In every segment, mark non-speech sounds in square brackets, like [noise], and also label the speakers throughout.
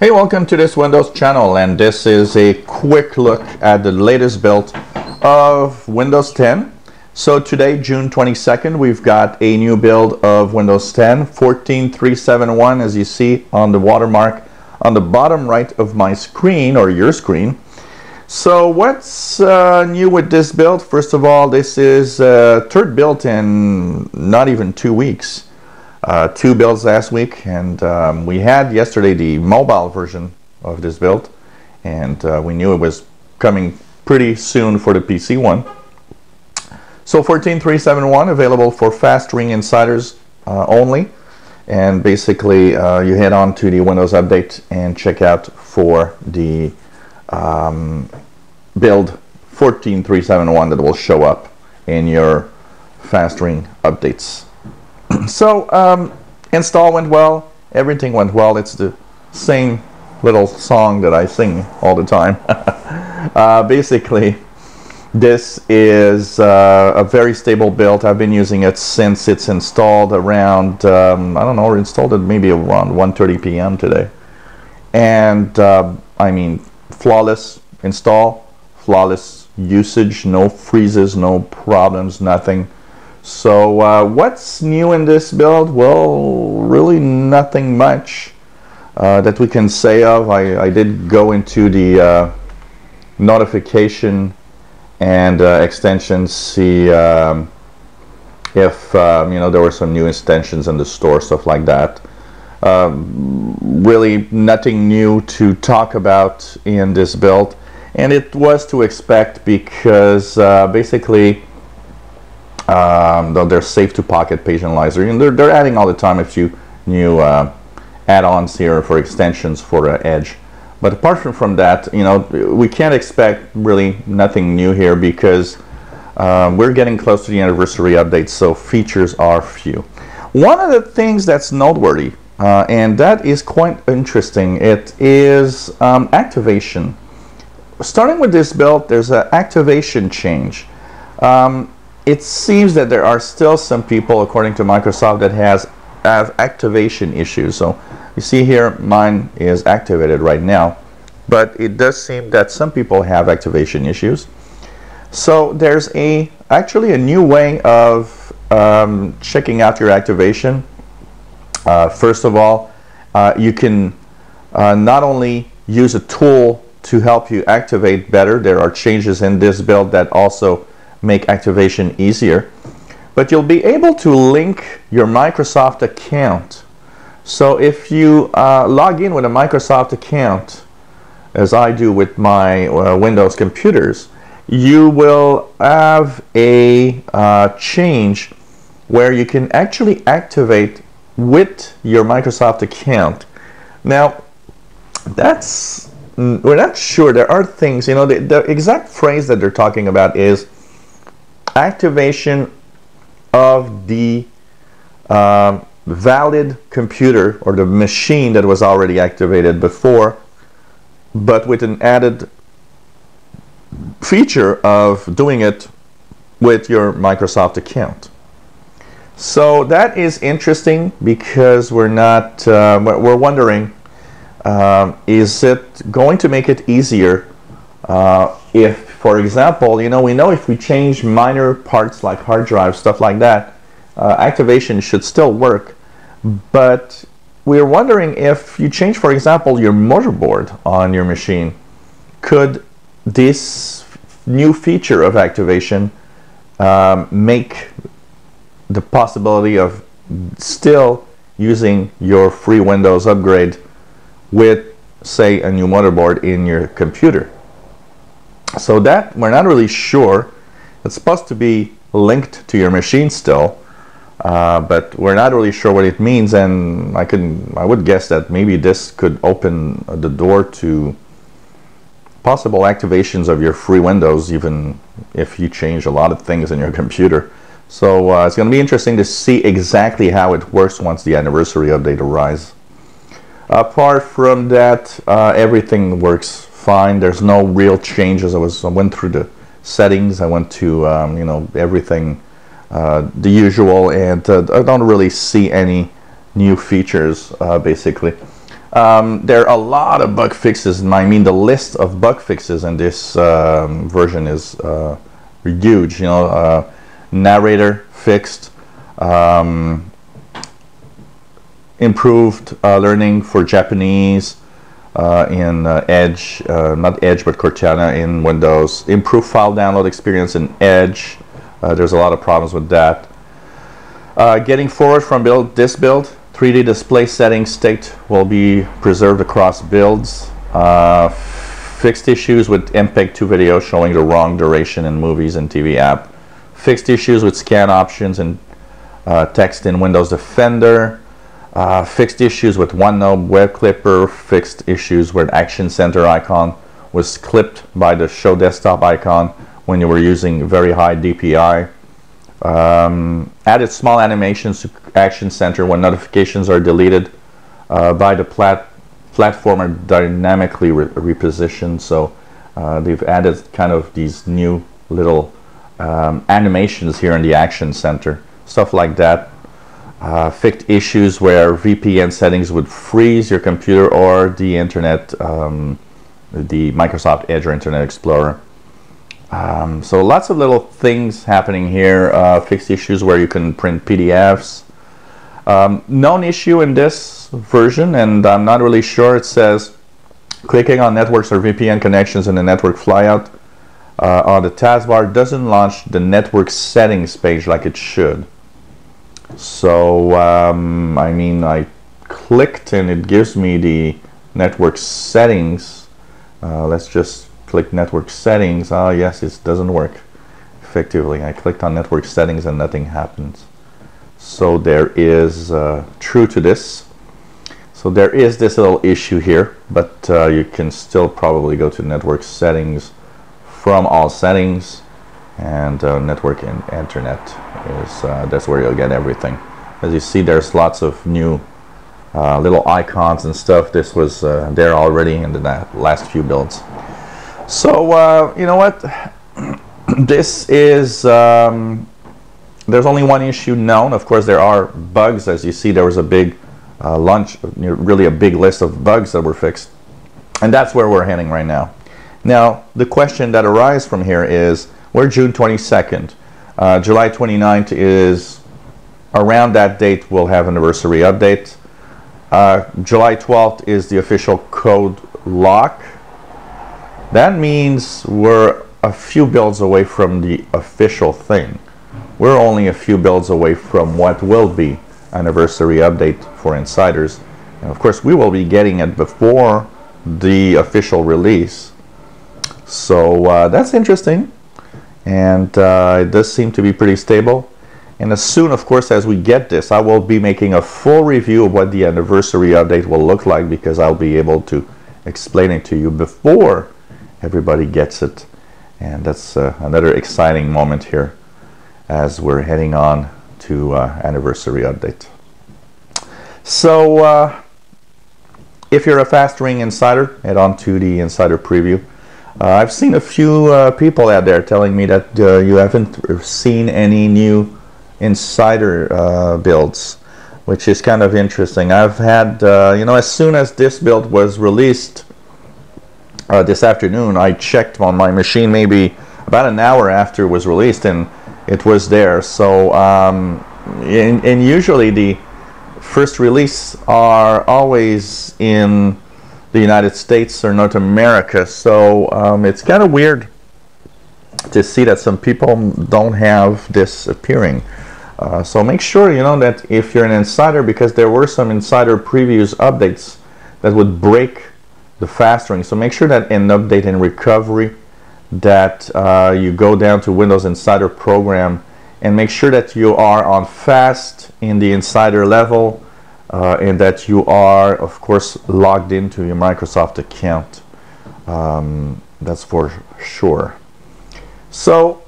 Speaker 1: Hey, welcome to this Windows channel and this is a quick look at the latest build of Windows 10. So today, June 22nd, we've got a new build of Windows 10, 14371 as you see on the watermark on the bottom right of my screen or your screen. So what's uh, new with this build? First of all, this is uh, third build in not even two weeks uh, two builds last week, and um, we had yesterday the mobile version of this build, and uh, we knew it was coming pretty soon for the PC one. So 14371 available for fast ring insiders uh, only, and basically uh, you head on to the Windows Update and check out for the um, build 14371 that will show up in your fast ring updates [clears throat] so um, install went well. Everything went well. It's the same little song that I sing all the time. [laughs] uh, basically, this is uh, a very stable build. I've been using it since it's installed around, um, I don't know, installed it maybe around 1.30 p.m. today. And uh, I mean, flawless install, flawless usage, no freezes, no problems, nothing. So uh, what's new in this build? Well, really nothing much uh, that we can say of. I, I did go into the uh, notification and uh, extensions, see um, if um, you know there were some new extensions in the store, stuff like that. Um, really nothing new to talk about in this build and it was to expect because uh, basically um, though they're Save to Pocket page analyzer and they're, they're adding all the time a few new uh, add-ons here for extensions for uh, Edge. But apart from, that you know we can't expect really nothing new here because um, we're getting close to the anniversary update so features are few. One of the things that's noteworthy uh, and that is quite interesting it is um, activation. Starting with this build there's an activation change. Um, it seems that there are still some people, according to Microsoft, that has have activation issues. So you see here, mine is activated right now, but it does seem that some people have activation issues. So there's a actually a new way of um, checking out your activation. Uh, first of all, uh, you can uh, not only use a tool to help you activate better. There are changes in this build that also make activation easier. But you'll be able to link your Microsoft account. So if you uh, log in with a Microsoft account, as I do with my uh, Windows computers, you will have a uh, change where you can actually activate with your Microsoft account. Now, that's, mm, we're not sure. There are things, you know, the, the exact phrase that they're talking about is activation of the um, valid computer or the machine that was already activated before but with an added feature of doing it with your Microsoft account. So that is interesting because we're not, uh, we're wondering, um, is it going to make it easier uh, if for example, you know, we know if we change minor parts like hard drive, stuff like that, uh, activation should still work. But we're wondering if you change, for example, your motherboard on your machine, could this new feature of activation um, make the possibility of still using your free Windows upgrade with, say, a new motherboard in your computer? So that we're not really sure. It's supposed to be linked to your machine still, uh, but we're not really sure what it means. And I can I would guess that maybe this could open the door to possible activations of your free Windows, even if you change a lot of things in your [laughs] computer. So uh, it's going to be interesting to see exactly how it works once the anniversary update arrives. Apart from that, uh, everything works fine. There's no real changes. I was I went through the settings. I went to um, you know everything uh, the usual, and uh, I don't really see any new features uh, basically. Um, there are a lot of bug fixes, and I mean the list of bug fixes in this um, version is uh, huge. You know, uh, narrator fixed, um, improved uh, learning for Japanese in uh, Edge, uh, not Edge but Cortana in Windows, improved file download experience in Edge. there's a lot of problems with that. getting forward from build this build 3D display setting state will be preserved across builds. Uh, fixed issues with MPEG-2 video showing the wrong duration in movies and TV app. Fixed issues with scan options and uh, text in Windows Defender. Uh, fixed issues with OneNote Web Clipper. Fixed issues where Action Center icon was clipped by the Show Desktop icon when you were using very high DPI. Um, added small animations to Action Center when notifications are deleted uh, by the plat platform are dynamically re repositioned. So uh, they've added kind of these new little um, animations here in the Action Center, stuff like that. Uh, fixed issues where VPN settings would freeze your computer or the internet, um, the Microsoft Edge or Internet Explorer. Um, so lots of little things happening here, uh, fixed issues where you can print PDFs. Um, known issue in this version, and I'm not really sure, it says clicking on networks or VPN connections in the network flyout uh, on the taskbar doesn't launch the network settings page like it should. So, um, I mean, I clicked and it gives me the network settings. Uh, let's just click network settings. Ah, yes, it doesn't work effectively. I clicked on network settings and nothing happens. So there is uh, true to this. So there is this little issue here, but uh, you can still probably go to network settings from all settings and uh, network and internet is uh, that's where you'll get everything. As you see, there's lots of new uh, little icons and stuff. This was uh, there already in the last few builds. So, uh, you know what? [clears throat] this is, um, there's only one issue known. Of course, there are bugs. As you see, there was a big uh, lunch, really a big list of bugs that were fixed. And that's where we're heading right now. Now, the question that arises from here is, we're June 22nd. Uh, July 29th is around that date we'll have anniversary update. Uh, July 12th is the official code lock that means we're a few builds away from the official thing. We're only a few builds away from what will be anniversary update for insiders. And of course, we will be getting it before the official release. So uh, that's interesting. And uh, it does seem to be pretty stable. And as soon, of course, as we get this, I will be making a full review of what the anniversary update will look like because I'll be able to explain it to you before everybody gets it. And that's uh, another exciting moment here as we're heading on to uh, anniversary update. So uh, if you're a fast ring insider head on to the insider preview uh, I've seen a few uh, people out there telling me that uh, you haven't seen any new insider builds which is kind of interesting I've had you know as soon as this build was released uh, this afternoon. I checked on my machine maybe about an hour after it was released and it was there. So, um, and, and usually the first release are always in the United States or North America. So um, it's kind of weird to see that some people don't have this appearing. Uh, so make sure you know that if you're an insider, because there were some insider previews updates that would break the fast ring. So make sure that in update and recovery that uh, you go down to Windows Insider program and make sure that you are on fast in the insider level uh, and that you are of course logged into your Microsoft account. Um, that's for sure. So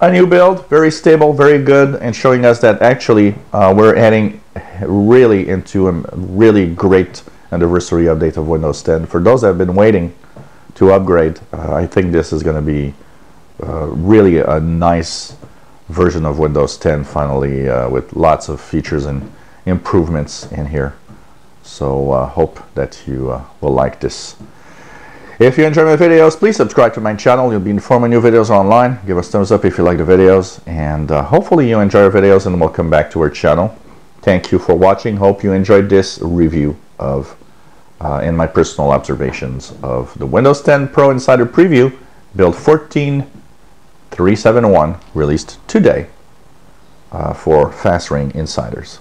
Speaker 1: a new build, very stable, very good, and showing us that actually uh, we're heading really into a really great anniversary update of Windows 10. For those that have been waiting to upgrade, uh, I think this is going to be uh, really a nice version of Windows 10 finally uh, with lots of features and improvements in here. So uh, hope that you uh, will like this. If you enjoy my videos, please subscribe to my channel. You'll be informed when new videos online. Give us thumbs up if you like the videos. And uh, hopefully you enjoy our videos and welcome back to our channel. Thank you for watching. Hope you enjoyed this review of uh, and my personal observations of the Windows 10 Pro Insider Preview build 14371 released today uh, for Fast Ring Insiders.